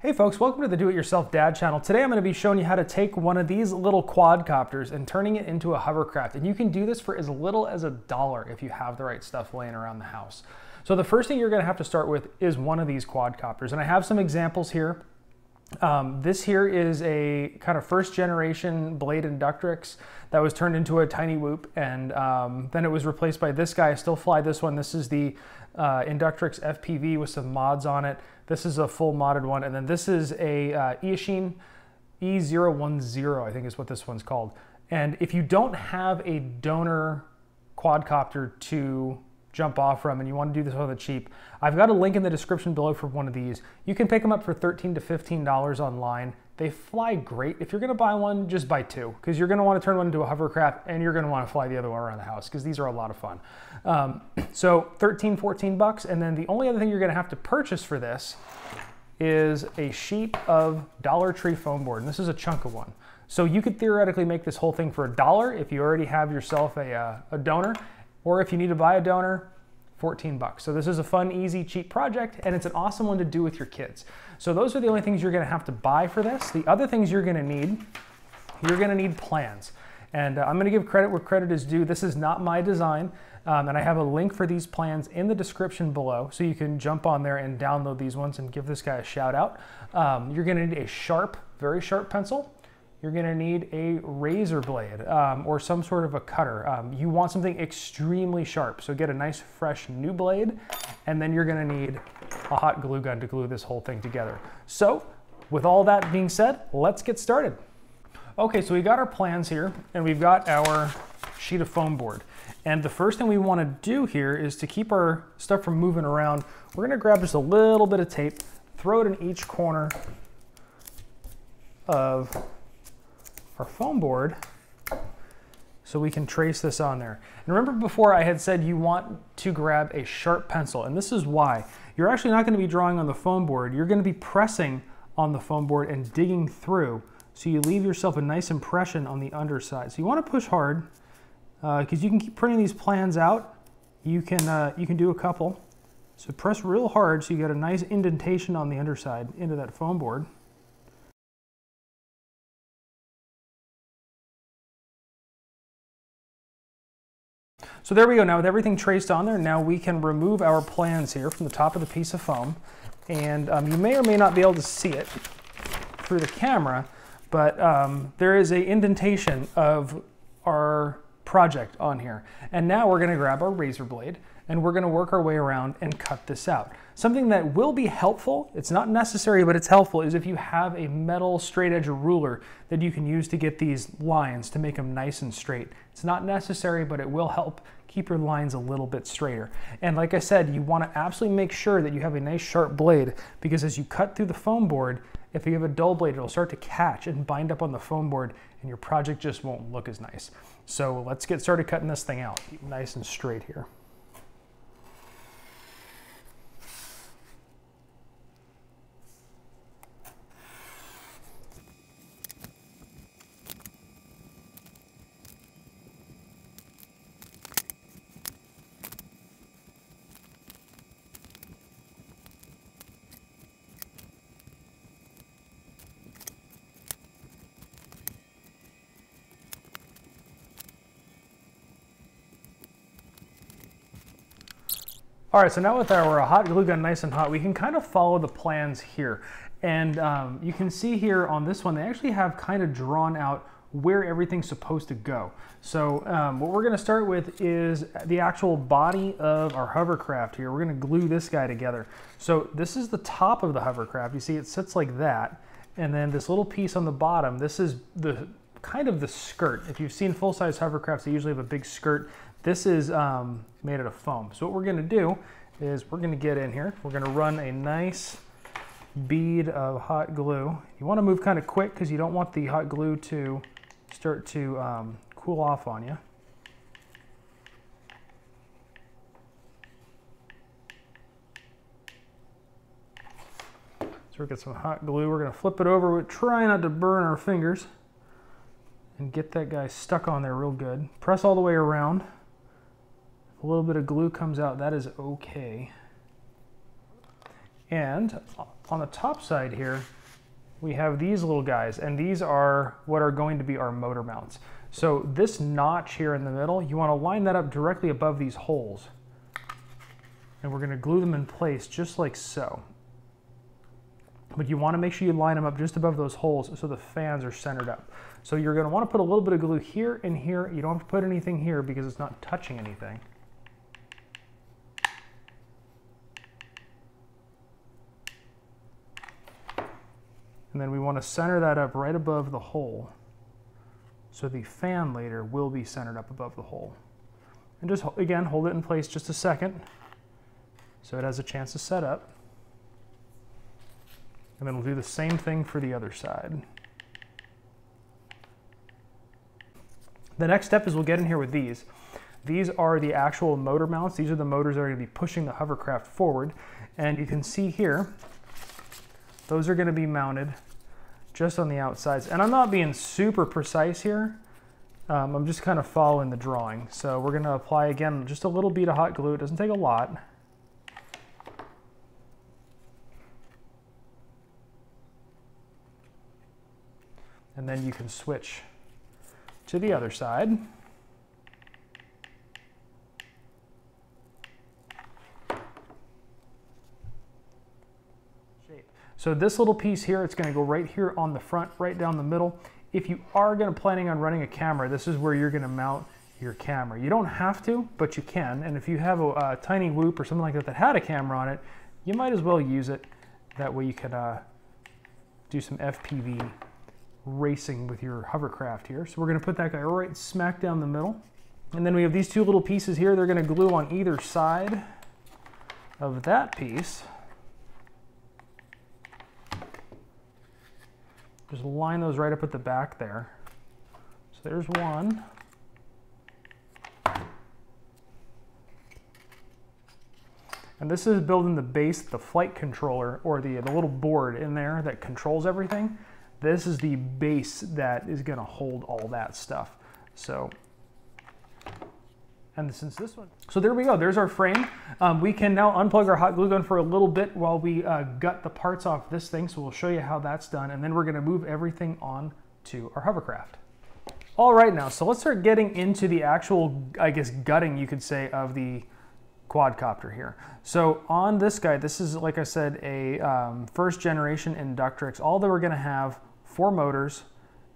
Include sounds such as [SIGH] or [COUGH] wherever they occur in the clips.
Hey folks, welcome to the Do-It-Yourself Dad channel. Today I'm going to be showing you how to take one of these little quadcopters and turning it into a hovercraft. And you can do this for as little as a dollar if you have the right stuff laying around the house. So the first thing you're going to have to start with is one of these quadcopters. And I have some examples here. Um, this here is a kind of first generation Blade Inductrix that was turned into a tiny whoop and um, then it was replaced by this guy. I still fly this one. This is the uh, Inductrix FPV with some mods on it. This is a full modded one. And then this is a uh, Eachine E010, I think is what this one's called. And if you don't have a donor quadcopter to jump off from and you want to do this on the cheap, I've got a link in the description below for one of these. You can pick them up for $13 to $15 online. They fly great. If you're gonna buy one, just buy two, because you're gonna wanna turn one into a hovercraft and you're gonna wanna fly the other one around the house, because these are a lot of fun. Um, [CLEARS THROAT] so 13, 14 bucks, and then the only other thing you're gonna have to purchase for this is a sheet of Dollar Tree foam board, and this is a chunk of one. So you could theoretically make this whole thing for a dollar if you already have yourself a, uh, a donor, or if you need to buy a donor, 14 bucks. So this is a fun, easy, cheap project, and it's an awesome one to do with your kids. So those are the only things you're gonna have to buy for this. The other things you're gonna need, you're gonna need plans. And uh, I'm gonna give credit where credit is due. This is not my design, um, and I have a link for these plans in the description below, so you can jump on there and download these ones and give this guy a shout out. Um, you're gonna need a sharp, very sharp pencil you're gonna need a razor blade um, or some sort of a cutter. Um, you want something extremely sharp, so get a nice fresh new blade, and then you're gonna need a hot glue gun to glue this whole thing together. So, with all that being said, let's get started. Okay, so we got our plans here, and we've got our sheet of foam board. And the first thing we wanna do here is to keep our stuff from moving around, we're gonna grab just a little bit of tape, throw it in each corner of our foam board so we can trace this on there. And remember before I had said you want to grab a sharp pencil, and this is why. You're actually not gonna be drawing on the foam board, you're gonna be pressing on the foam board and digging through so you leave yourself a nice impression on the underside. So you wanna push hard because uh, you can keep printing these plans out. You can, uh, you can do a couple. So press real hard so you get a nice indentation on the underside into that foam board. So there we go. Now with everything traced on there, now we can remove our plans here from the top of the piece of foam. And um, you may or may not be able to see it through the camera, but um, there is a indentation of our project on here. And now we're gonna grab our razor blade and we're gonna work our way around and cut this out. Something that will be helpful, it's not necessary, but it's helpful, is if you have a metal straight edge ruler that you can use to get these lines to make them nice and straight. It's not necessary, but it will help keep your lines a little bit straighter. And like I said, you wanna absolutely make sure that you have a nice sharp blade because as you cut through the foam board, if you have a dull blade, it'll start to catch and bind up on the foam board and your project just won't look as nice. So let's get started cutting this thing out nice and straight here. All right, so now with our hot glue gun nice and hot, we can kind of follow the plans here. And um, you can see here on this one, they actually have kind of drawn out where everything's supposed to go. So um, what we're gonna start with is the actual body of our hovercraft here. We're gonna glue this guy together. So this is the top of the hovercraft. You see it sits like that. And then this little piece on the bottom, this is the kind of the skirt. If you've seen full-size hovercrafts, they usually have a big skirt. This is um, made out of foam. So what we're gonna do is we're gonna get in here. We're gonna run a nice bead of hot glue. You wanna move kind of quick because you don't want the hot glue to start to um, cool off on you. So we get some hot glue. We're gonna flip it over. We're trying not to burn our fingers and get that guy stuck on there real good. Press all the way around a little bit of glue comes out, that is okay. And on the top side here, we have these little guys, and these are what are going to be our motor mounts. So this notch here in the middle, you want to line that up directly above these holes. And we're going to glue them in place just like so. But you want to make sure you line them up just above those holes so the fans are centered up. So you're going to want to put a little bit of glue here and here. You don't have to put anything here because it's not touching anything. And then we want to center that up right above the hole. So the fan later will be centered up above the hole. And just, again, hold it in place just a second so it has a chance to set up. And then we'll do the same thing for the other side. The next step is we'll get in here with these. These are the actual motor mounts. These are the motors that are going to be pushing the hovercraft forward. And you can see here, those are going to be mounted just on the outsides. And I'm not being super precise here. Um, I'm just kind of following the drawing. So we're going to apply, again, just a little bead of hot glue. It doesn't take a lot. And then you can switch to the other side. So this little piece here, it's gonna go right here on the front, right down the middle. If you are gonna planning on running a camera, this is where you're gonna mount your camera. You don't have to, but you can. And if you have a, a tiny Whoop or something like that that had a camera on it, you might as well use it. That way you can uh, do some FPV racing with your hovercraft here. So we're gonna put that guy right smack down the middle. And then we have these two little pieces here. They're gonna glue on either side of that piece. Just line those right up at the back there. So there's one. And this is building the base, the flight controller, or the, the little board in there that controls everything. This is the base that is gonna hold all that stuff. So, and since this one, so there we go, there's our frame. Um, we can now unplug our hot glue gun for a little bit while we uh, gut the parts off this thing. So we'll show you how that's done. And then we're gonna move everything on to our hovercraft. All right now, so let's start getting into the actual, I guess, gutting, you could say, of the quadcopter here. So on this guy, this is, like I said, a um, first generation Inductrix. All that we're gonna have four motors,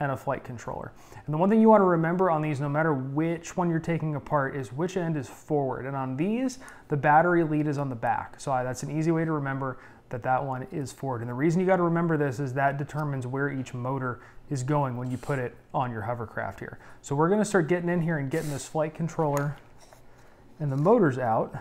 and a flight controller. And the one thing you want to remember on these, no matter which one you're taking apart, is which end is forward. And on these, the battery lead is on the back. So that's an easy way to remember that that one is forward. And the reason you got to remember this is that determines where each motor is going when you put it on your hovercraft here. So we're going to start getting in here and getting this flight controller and the motors out.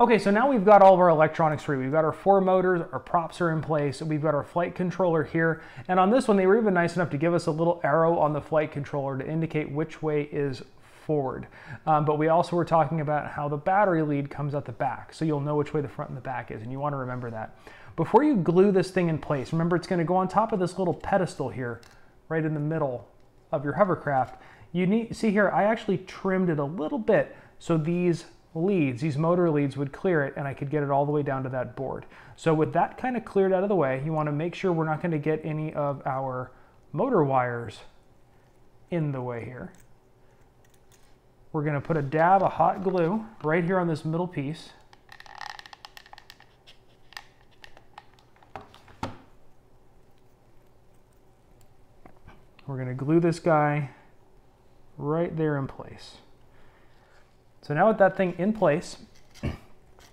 Okay, so now we've got all of our electronics free. We've got our four motors, our props are in place, we've got our flight controller here, and on this one they were even nice enough to give us a little arrow on the flight controller to indicate which way is forward. Um, but we also were talking about how the battery lead comes at the back, so you'll know which way the front and the back is, and you want to remember that. Before you glue this thing in place, remember it's going to go on top of this little pedestal here, right in the middle of your hovercraft. You need see here, I actually trimmed it a little bit so these leads, these motor leads would clear it and I could get it all the way down to that board. So with that kind of cleared out of the way, you want to make sure we're not going to get any of our motor wires in the way here. We're going to put a dab of hot glue right here on this middle piece. We're going to glue this guy right there in place. So now with that thing in place,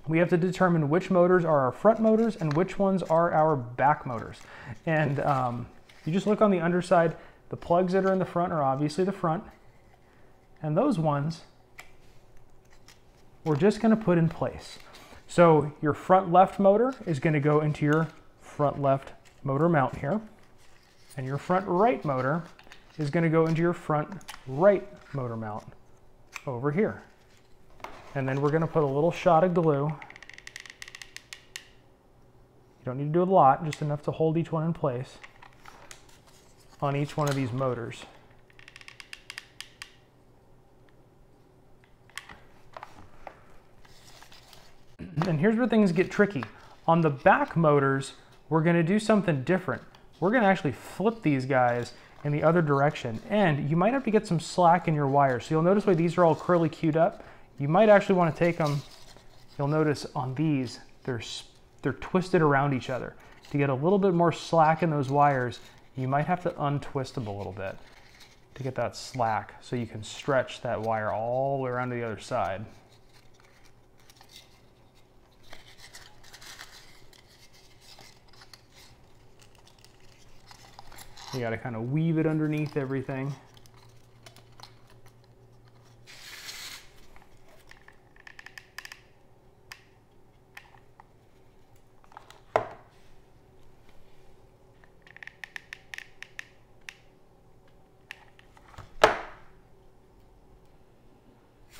we have to determine which motors are our front motors and which ones are our back motors. And um, you just look on the underside, the plugs that are in the front are obviously the front, and those ones we're just gonna put in place. So your front left motor is gonna go into your front left motor mount here, and your front right motor is gonna go into your front right motor mount over here. And then we're gonna put a little shot of glue. You don't need to do a lot, just enough to hold each one in place on each one of these motors. [CLEARS THROAT] and here's where things get tricky. On the back motors, we're gonna do something different. We're gonna actually flip these guys in the other direction. And you might have to get some slack in your wires. So you'll notice why these are all curly queued up. You might actually wanna take them, you'll notice on these, they're, they're twisted around each other. To get a little bit more slack in those wires, you might have to untwist them a little bit to get that slack so you can stretch that wire all the way around to the other side. You got to kind of weave it underneath everything.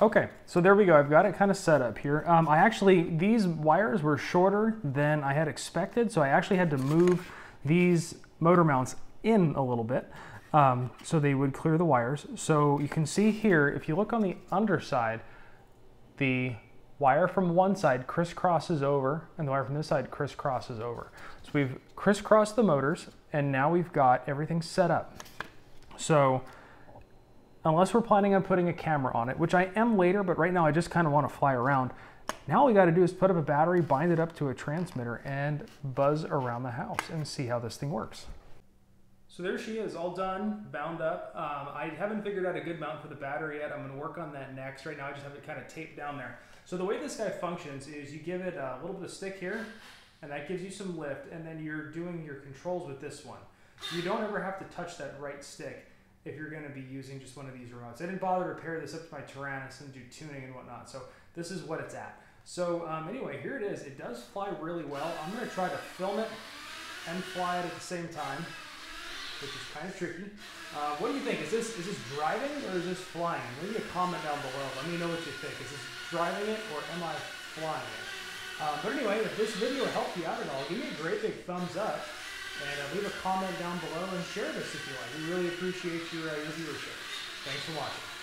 Okay, so there we go. I've got it kind of set up here. Um, I actually, these wires were shorter than I had expected, so I actually had to move these motor mounts in a little bit um, so they would clear the wires. So you can see here, if you look on the underside, the wire from one side crisscrosses over and the wire from this side crisscrosses over. So we've crisscrossed the motors and now we've got everything set up. So unless we're planning on putting a camera on it, which I am later, but right now I just kind of want to fly around. Now all we got to do is put up a battery, bind it up to a transmitter, and buzz around the house and see how this thing works. So there she is, all done, bound up. Um, I haven't figured out a good mount for the battery yet. I'm going to work on that next. Right now I just have it kind of taped down there. So the way this guy functions is you give it a little bit of stick here, and that gives you some lift, and then you're doing your controls with this one. You don't ever have to touch that right stick if you're going to be using just one of these remotes. I didn't bother to pair this up to my Taranis and do tuning and whatnot, so this is what it's at. So um, anyway, here it is. It does fly really well. I'm going to try to film it and fly it at the same time, which is kind of tricky. Uh, what do you think? Is this is this driving or is this flying? Leave me a comment down below. Let me know what you think. Is this driving it or am I flying it? Uh, but anyway, if this video helped you out at all, give me a great big thumbs up. And uh, leave a comment down below and share this if you like. We really appreciate your, uh, your viewership. Thanks for watching.